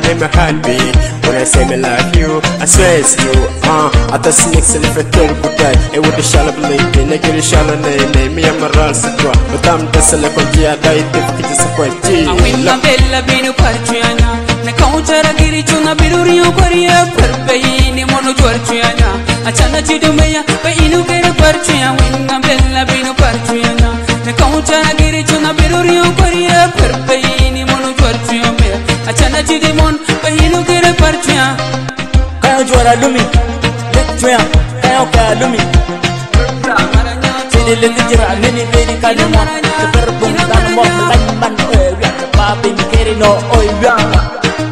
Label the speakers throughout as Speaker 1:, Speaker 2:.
Speaker 1: time in my heartbeat When I say me love you, I swear it's you uh, I just nick silly for thing for that It would be shallow believe in a good shallow name Me and my roll so cool But I'm just a little bit I die if you just a point
Speaker 2: G I win my bella binu parchiana Na kauchara giri chuna biru riyo koriya Parpe ini mono jorchiana Achana chidu meya pe inu kere parchiya Win my bella binu parchiana Na chara giri chuna biru riyo koriya Parpe
Speaker 3: chuara lumi lek chuya kayo ka lumi chidi lek jira nini beri kalima chper bung dan mo tan man o ya pa bin keri no o ya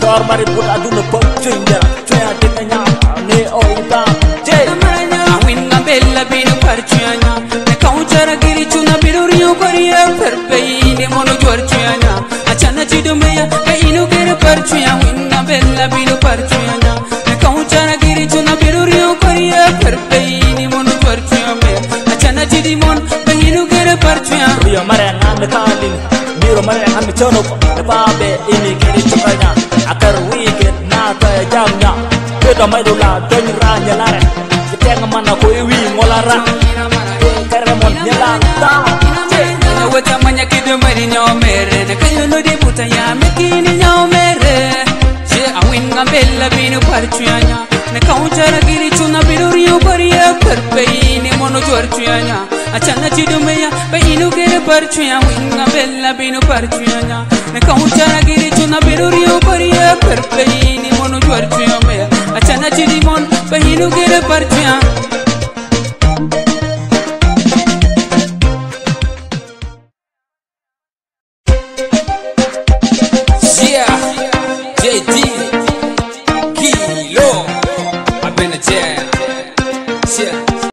Speaker 3: tor mari put adu no pok chinda chuya ti tanya ne o ta je win na bella bin par chuya
Speaker 2: na ne kau chara giri chuna biru riu koriya per pei ne mono chuar chuya na achana chidu meya kai nu kere par chuya win na bella bin par chuya
Speaker 3: inugere partia yo mare na me kali biro mare na me chono e pa be ini kiri chukanya akar wige na ta jamnya kedo mai do la don ra nya la re tenga mana ko wi ngola ra kare mon nya la ta ina wata manya kidu mari nya mere de
Speaker 2: kayo no de buta ya me kini nya mere che awin ga bella binu partia nya ne kaunjara giri chuna biru riu bariya karpe ini mono jor chuya nya achana chidumeya pe inu gere parchuya winga bella binu parchuya nya ne kauchara giri chuna biruri upariya per pe ini monu parchuya meya achana chidimon pe inu gere parchuya